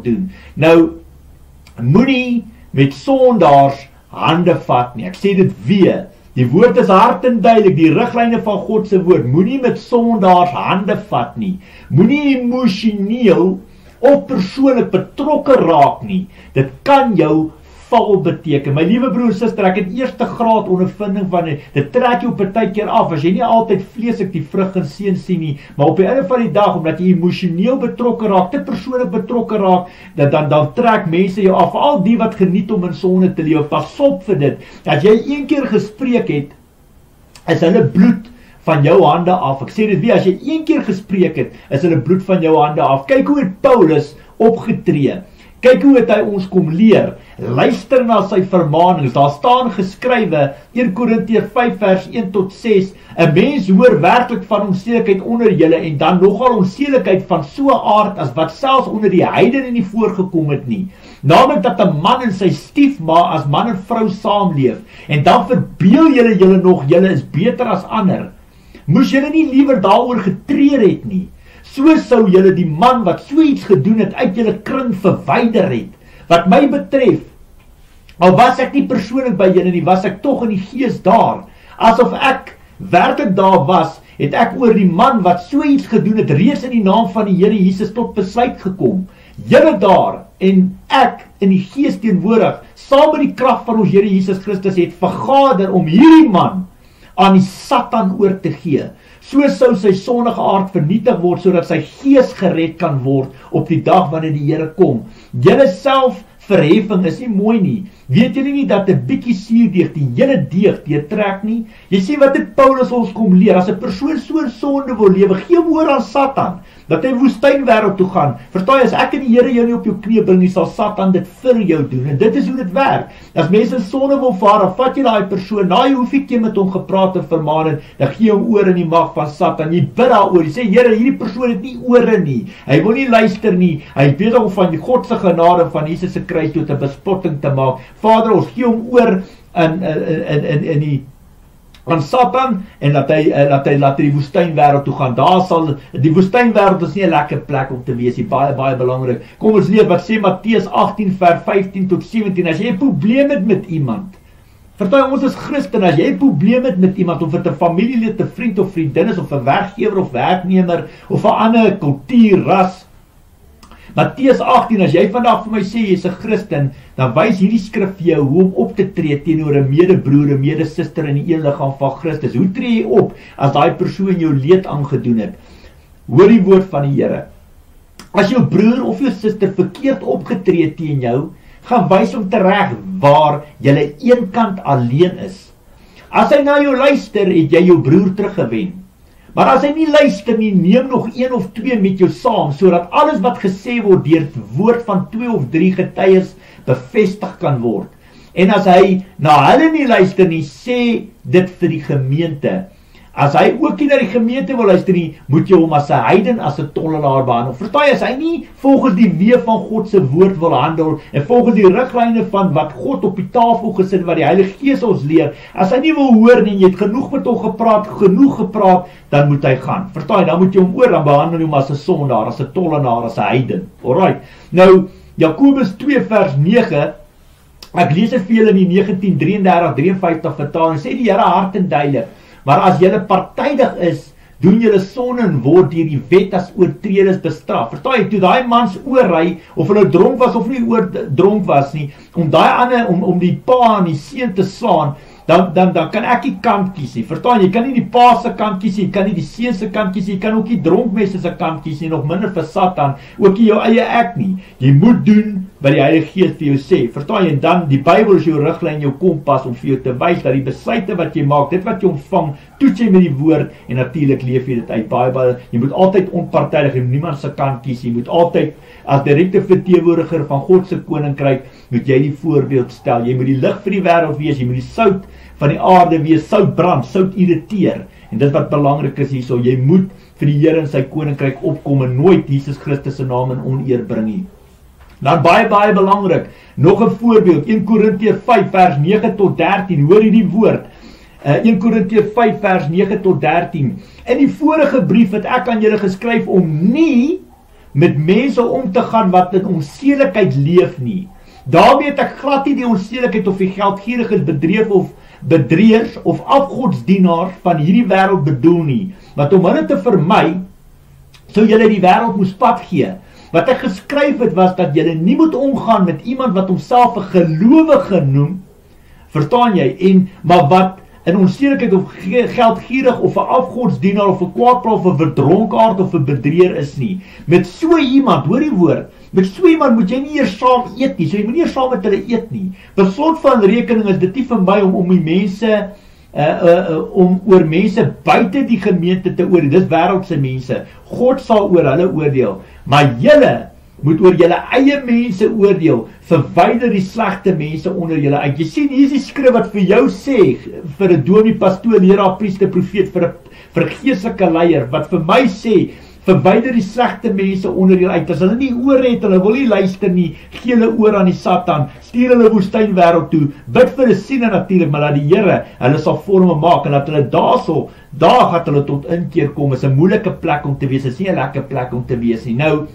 doen. Nou moenie met sondaars hande vat nie. Ek sê dit weer. Die woord is hard en duidelik, die riglyne van God se woord. Moenie met sondaars hande vat nie. Moenie emosioneel of persoonlik betrokke raak nie. Dit kan jou val beteken. My liewe broer suster, ek het eerste graad ondervinding van dit. Dit trek jou partykeer af as jy nie altyd vleeslik die vrug en seën sien nie, maar op die einde van die dag omdat jy emosioneel betrokke raak, te persoonlik betrokke raak, dat dan dan trek mense jou af. Al die wat geniet om in sonde te leef, pas op vir dit. As jy een keer gespreek het, is hulle bloed van jou hande af. Ek sê dit weer, as jy een keer gespreek het, is hulle bloed van jou hande af. Kyk hoe het Paulus opgetree. Kyk hoe het hy ons kom leer. Luister na sy vermaanings. Daar staan geskrywe 1 Korintië 5 vers 1 tot 6. 'n Mens hoor werklik van onseelikheid onder julle en dan nogal onseelikheid van so 'n aard as wat selfs onder die heidene nie voorgekom het nie. Naamlik dat 'n man en sy stiefma as man en vrou saamleef en dan verbeel julle julle nog julle is beter as ander. Moes julle nie liewer daaroor getreur het nie? So sou julle die man wat so iets gedoen het uit julle kring verwyder het. Wat my betref, al was ek nie persoonlik by julle nie, was ek tog in die gees daar. Asof ek werklik daar was, het ek oor die man wat so iets gedoen het reeds in die naam van die Here Jesus tot besluit gekom. Julle daar en ek in die gees teenwoordig, saam met die krag van ons Here Jesus Christus het vergader om hierdie man aan die Satan oor te gee So sou sy sondige aard vernietig word sodat sy gees gered kan word op die dag wanneer die Here kom. Julle self verheffing is nie mooi nie. Weet julle nie dat 'n bietjie suurdeeg die hele deeg deurtrek nie? Jy sien wat dit Paulus ons kom leer. As 'n persoon so sonde wil lewe, gee hom oor aan Satan dat hy woestynwêreld toe gaan. Verstaan jy as ek en die Here jou nie op jou knie bring nie, sal Satan dit vir jou doen. En dit is hoe dit werk. As mense sonde wil vaar, vat jy daai persoon, na jy hoef ek met hom gepraat en vermaan en dan gee hom oor in die mag van Satan. Jy bid daaroor. Jy sê Here, hierdie persoon het nie ore nie. Hy wil nie luister nie. Hy weet om van die God se genade van Jesus se kruis tot 'n bespotting te maak. Vader, ons gee hom oor in in in in die aan Satan en dat hy eh, dat hy laat die woestynwêreld toe gaan. Daar sal die woestynwêreld is nie 'n lekker plek om te wees nie. Baie baie belangrik. Kom ons lees wat sê Matteus 18 vers 15 tot 17. As jy 'n probleem het met iemand, vertel ons as Christen as jy 'n probleem het met iemand of dit 'n familielid, 'n vriend of vriendin is of 'n werkgewer of werknemer of 'n ander kultuur, ras, Matteus 18 as jy vandag vir my sê jy's 'n Christen, dan wys hierdie skrif vir jou hoe om op te tree teenoor 'n medebroer, 'n medesuster in die een liggaam van Christus. Hoe tree jy op as daai persoon jou leed aangedoen het? Hoor die woord van die Here. As jou broer of jou suster verkeerd opgetree teen jou, gaan wys hom tereg waar jy eenkant alleen is. As hy na jou luister, het jy jou broer teruggewen. Maar as hy nie luister nie, neem nog een of twee met jou saam sodat alles wat gesê word deur die woord van twee of drie getuies bevestig kan word. En as hy na hulle nie luister nie, sê dit vir die gemeente. As hy ook nie na die gemeente wil luister nie, moet jy hom as 'n heiden, as 'n tollenaar behandel. Verstaan jy, as hy nie volgens die weë van God se woord wil handel en volgens die riglyne van wat God op die tafel gesit wat die Heilige Gees ons leer, as hy nie wil hoor nie, jy het genoeg met hom gepraat, genoeg gepraat, dan moet hy gaan. Verstaan jy, dan moet jy hom oor dan behandel hom as 'n sondaar, as 'n tollenaar, as 'n heiden. Alraai. Nou Jakobus 2 vers 9 Ek lees dit vir julle in die 1933-53 vertaling. Sê die Here hart en duidelik Maar as julle partydig is, doen julle sonde en word deur die wet as oortreders bestraf. Verstaan jy, toe daai mans oorry of hulle dronk was of nie oor dronk was nie, om daai ander om om die pa en die seun te slaan, dan dan dan kan ek nie kant kies nie. Verstaan jy? Jy kan nie die pa se kant kies nie, jy kan nie die seun se kant kies nie, jy kan ook nie dronkmense se kant kies nie, nog minder vir Satan, ook nie jou eie ek nie. Jy moet doen wat die Heilige Gees vir jou sê. Verstaan jy? Dan die Bybel is jou riglyn, jou kompas om vir jou te wys dat die besluite wat jy maak, dit wat jy ontvang, toets jy met die woord en natuurlik leef jy dit uit. Baie baie jy moet altyd onpartydig en niemand se kant kies. Jy moet altyd as direkte verteenwoordiger van God se koninkryk moet jy die voorbeeld stel. Jy moet die lig vir die wêreld wees, jy moet die sout van die aarde wees. Sout brand, sout irriteer. En dit wat belangrik is hierso, jy moet vir die Here en sy koninkryk opkom en nooit Jesus Christus se naam in oneer bring nie. Dan baie baie belangrik, nog 'n voorbeeld, 1 Korintië 5 vers 9 tot 13. Hoor hierdie woord. Uh, 1 Korintië 5 vers 9 tot 13. In die vorige brief het ek aan julle geskryf om nie met mense om te gaan wat in onsedelikheid leef nie. Daarmee het ek glad nie die onsedelikheid of die geldgieriges bedreef of bedrieërs of afgodsdienaars van hierdie wêreld bedoel nie, wat om hulle te vermy sou julle die wêreld moes pad gee. Wat ek geskryf het was dat julle nie moet omgaan met iemand wat homself 'n gelowige noem. Verstaan jy? En maar wat in onsedelikheid of geldgierig of 'n afgodsdienaar of 'n kwaadpraat of 'n verdronkaard of 'n bedrieër is nie. Met so iemand, hoor die woord, met so iemand moet jy nie eers saam eet nie. So jy moenie eers saam met hulle eet nie. Beslot van rekening is dit nie vir my om om die mense uh, uh, uh om oor mense buite die gemeente te oordeel. Dis wêreldse mense. God sal oor hulle oordeel. Maar julle moet oor julle eie mense oordeel. Verwyder die slegte mense onder julle uit. Jy sien hier is die skrif wat vir jou sê vir 'n dominee, pastoor, leraar, priester, profeet vir 'n vir geestelike leier wat vir my sê verwyder die slegte mense onder julle uit. As hulle nie oor het, hulle wil nie luister nie, gee hulle oor aan die Satan, stuur hulle woestyn wêreld toe. Bid vir 'n siene natuurlik, maar dat die Here hulle sal vorme maak en dat hulle daarso daar gaan hulle tot inkeer kom. Is 'n moeilike plek om te wees. Is nie 'n lekker plek om te wees nie. Nou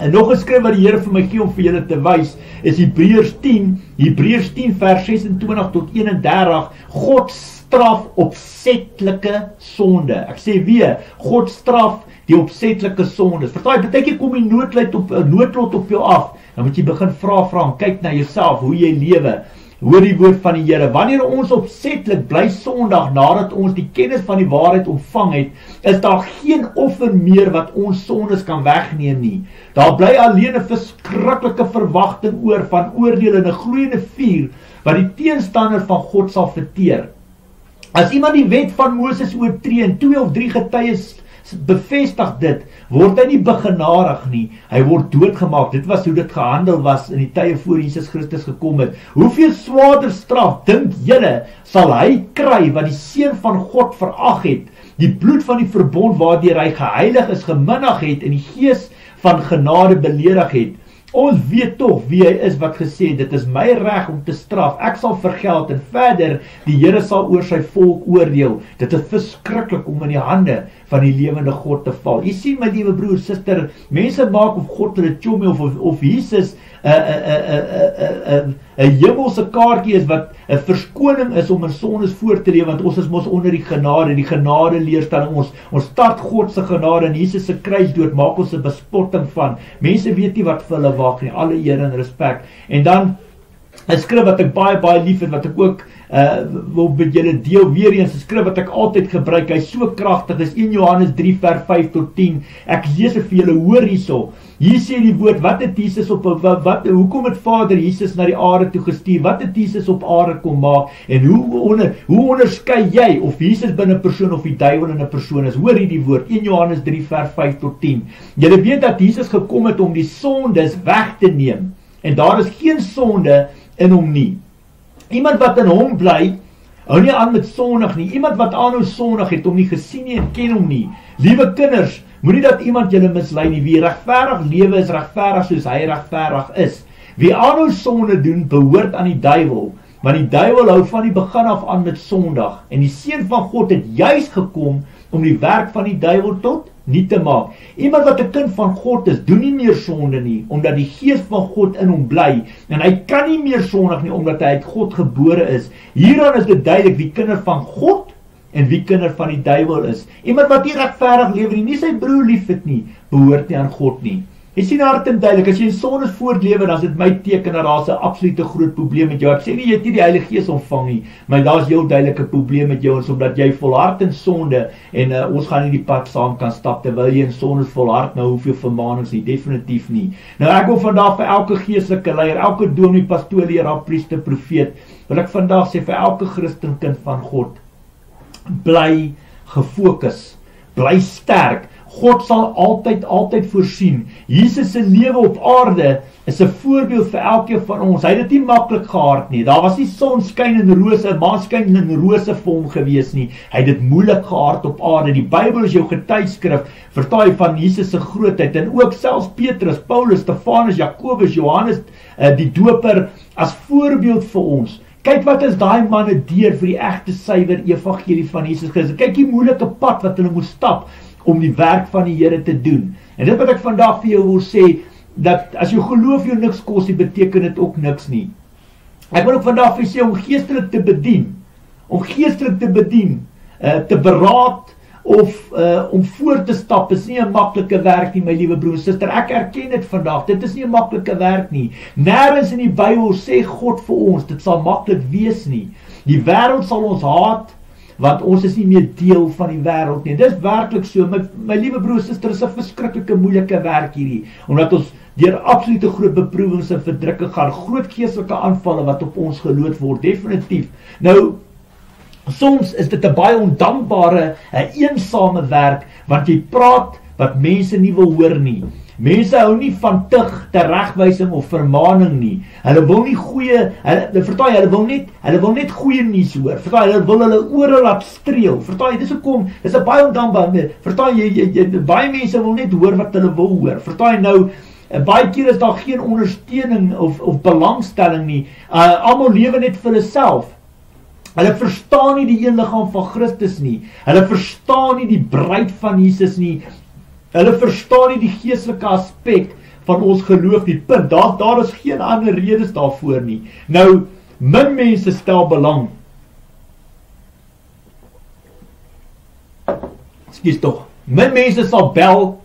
En nog 'n skrif wat die Here vir my gee om vir julle te wys, is Hebreërs 10, Hebreërs 10 vers 26 tot 31. God straf opsetlike sonde. Ek sê weer, God straf die opsetlike sondes. Verstaan jy, baie keer kom die noodlot op 'n noodlot op jou af. Dan moet jy begin vra vra en kyk na jouself, hoe jy lewe. Hoor die woord van die Here. Wanneer ons opsetlik bly Sondag nadat ons die kennis van die waarheid ontvang het, is daar geen offer meer wat ons sondes kan wegneem nie. Daar bly alleen 'n verskriklike verwagting oor van oordeel en 'n gloeiende vuur wat die teenstander van God sal verteer. As iemand die wet van Moses oortree en twee of drie getuies bevestig dit, word hy nie begenadig nie. Hy word doodgemaak. Dit was hoe dit gehandel was in die tye voor Jesus Christus gekom het. Hoeveel swaarder straf dink julle sal hy kry wat die seun van God verag het? Die bloed van die verbond waardeur hy geheilig is geminnig het en die gees van genade beledig het. Ons weet tog wie hy is wat gesê het dit is my reg om te straf. Ek sal vergeld en verder die Here sal oor sy volk oordeel. Dit is verskriklik om in die hande van die lewende God te val. Jy sien my liewe broer, suster, mense maak of God hulle chomie of of, of Jesus 'n 'n 'n 'n 'n hemelse kaartjie is wat 'n verskoning is om in sondes voor te leef want ons is mos onder die genade, die genade leerstelling ons ons start God se genade en Jesus se kruisdood maak ons 'n bespotting van. Mense weet nie wat vir hulle wag nie. Alle eer en respek. En dan 'n skrif wat ek baie baie lief het wat ek ook uh wil met julle deel weer eens 'n skrif wat ek altyd gebruik. Hy's so kragtig. Dis 1 Johannes 3 vers 5 tot 10. Ek lees dit vir julle hoor hierso. Hier sê die woord wat het Jesus op wat, wat hoekom het Vader Jesus na die aarde toe gestuur? Wat het Jesus op aarde kom maak? En hoe onder hoe onderskei jy of Jesus binne 'n persoon of die duiwel in 'n persoon is? Hoor hierdie woord 1 Johannes 3 vers 5 tot 10. Julle weet dat Jesus gekom het om die sondes weg te neem en daar is geen sonde in hom nie. Iemand wat in hom bly, hou nie aan met sondig nie. Iemand wat aanhou sondig het hom nie gesien nie en ken hom nie. Liewe kinders, Moenie dat iemand julle mislei nie. Wie regverdig lewe is regverdig soos hy regverdig is. Wie aanhou sonde doen, behoort aan die duiwel, want die duiwel hou van die begin af aan met sondig en die seun van God het juis gekom om die werk van die duiwel tot nie te maak. Iemand wat 'n kind van God is, doen nie meer sonde nie omdat die gees van God in hom bly en hy kan nie meer sondig nie omdat hy uit God gebore is. Hieraan is dit duidelik wie kinders van God en wie kinder van die duiwel is. Iemand wat nie regverdig lewe nie, nie sy broer liefhet nie, behoort nie aan God nie. Jy sien hart en duidelik, as jy in sonde voortlewe, dan is dit my teken dat daar 'n absolute groot probleem met jou. Ek sê nie jy het nie die Heilige Gees ontvang nie, maar daar's heel duidelike probleem met jou, omdat jy volhard in sonde en uh, ons gaan nie die pad saam kan stap terwyl jy in sonde volhard nou hoeveel vermaanings nie, definitief nie. Nou ek wil vandag vir elke geestelike leier, elke dominee, pastoor, leraar, priester, profeet, wil ek vandag sê vir elke Christen kind van God bly gefokus, bly sterk. God sal altyd altyd voorsien. Jesus se lewe op aarde is 'n voorbeeld vir elkeen van ons. Hy het dit nie maklik gehad nie. Daar was nie sonskyn en rose, maanskyn en rose vir hom gewees nie. Hy het dit moeilik gehad op aarde. Die Bybel is jou getuieskrif vertaai van Jesus se grootheid en ook selfs Petrus, Paulus, Stefanus, Jakobus, Johannes, eh, die doper as voorbeeld vir ons. Kyk wat is daai manne deur vir die egte suiwer evangelie van Jesus Christus. Kyk die moeilike pad wat hulle moes stap om die werk van die Here te doen. En dit wat ek vandag vir jou wil sê, dat as jou geloof jou niks kos nie, beteken dit ook niks nie. Ek wil ook vandag vir sê om geestelik te bedien, om geestelik te bedien, uh, te beraad of uh, om voor te stap is nie 'n maklike werk nie my liewe broer en suster ek erken dit vandag dit is nie 'n maklike werk nie nêrens in die Bybel sê God vir ons dit sal maklik wees nie die wêreld sal ons haat want ons is nie meer deel van die wêreld nie. Dis werklik so. My my liewe broer suster, is 'n verskriklike moeilike werk hierdie omdat ons deur absolute groot beproewings en verdrukking gaan, groot geestelike aanvalle wat op ons geloot word, definitief. Nou soms is dit 'n baie ondankbare, 'n eensame werk want jy praat wat mense nie wil hoor nie. Mense hou nie van tug, teregwysing of vermaaning nie. Hulle wil nie goeie, hulle vertaai, hulle wil net, hulle wil net goeie nuus hoor. Vertaai, hulle wil hulle ore laat streel. Vertaai, dis hoekom, dis 'n baie ondankbare. Vertaai, jy, jy, jy baie mense wil net hoor wat hulle wil hoor. Vertaai nou En baie keer is daar geen ondersteuning of of belangstelling nie. Uh almal lewe net vir hulle self. Hulle verstaan nie die een liggaam van Christus nie. Hulle verstaan nie die bruid van Jesus nie. Hulle verstaan nie die geestelike aspek van ons geloof nie. Punt. Daar daar is geen ander redes daarvoor nie. Nou min mense stel belang. Skies tog. Min mense sal bel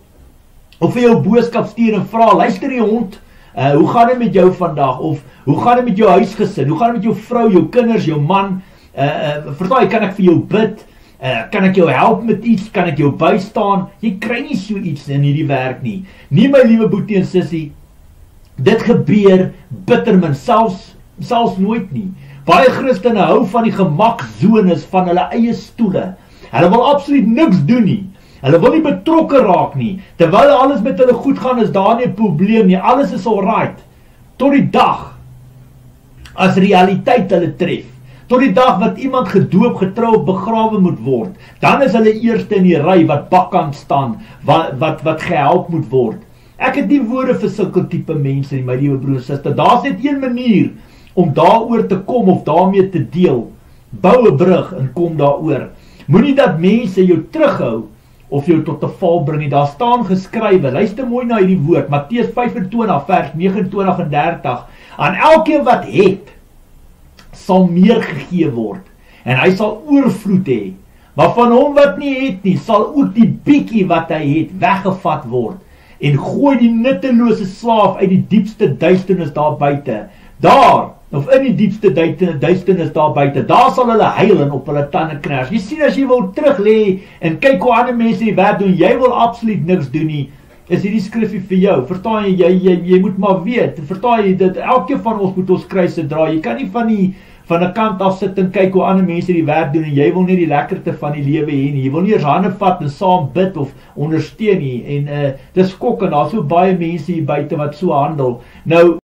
of vir jou boodskap stuur en vra, luister die hond, uh, hoe gaan dit met jou vandag of hoe gaan dit met jou huisgesin? Hoe gaan dit met jou vrou, jou kinders, jou man? Uh, uh verstaan, kan ek vir jou bid? Uh, kan ek jou help met iets? Kan ek jou bystaan? Jy kry nie so iets in hierdie werk nie. Nie my liewe boetie en sussie. Dit gebeur bitter min, selfs selfs nooit nie. Baie Christene hou van die gemaksones van hulle eie stoele. Hulle wil absoluut niks doen nie. Hulle wil nie betrokke raak nie. Terwyl alles met hulle goed gaan, is daar nie 'n probleem nie. Alles is alright. Tot die dag as realiteit hulle tref tot die dag wat iemand gedoop, getrou of begrawe moet word, dan is hulle eerste in die ry wat bakkant staan, wat wat wat gehelp moet word. Ek het nie woorde vir sulke tipe mense nie, my liewe broer en suster. Daar's net een manier om daaroor te kom of daarmee te deel. Bou 'n brug en kom daaroor. Moenie dat mense jou terughou of jou tot 'n val bring nie. Daar staan geskrywe. Luister mooi na hierdie woord, Matteus 25 vers 29 en 30. Aan elkeen wat het, sal meer gegee word en hy sal oorvloed hê. Maar van hom wat nie het nie, sal ook die bietjie wat hy het weggevat word en gooi die nuttelose slaaf uit die diepste duisternis daar buite. Daar of in die diepste duisternis daar buite. Daar sal hulle huil en op hulle tande kners. Jy sien as jy wil terug lê en kyk hoe ander mense die werk doen, jy wil absoluut niks doen nie. Is hierdie skrifgie vir jou? Verstaan jy jy jy, jy moet maar weet. Verstaan jy dit elkeen van ons moet ons kruise dra. Jy kan nie van die van 'n kant af sit en kyk hoe ander mense die werk doen en jy wil nie die lekkerte van die lewe hê nie. Jy wil nie eens hande vat en saam bid of ondersteun nie. En uh dis skok en daar's so baie mense hier buite wat so handel. Nou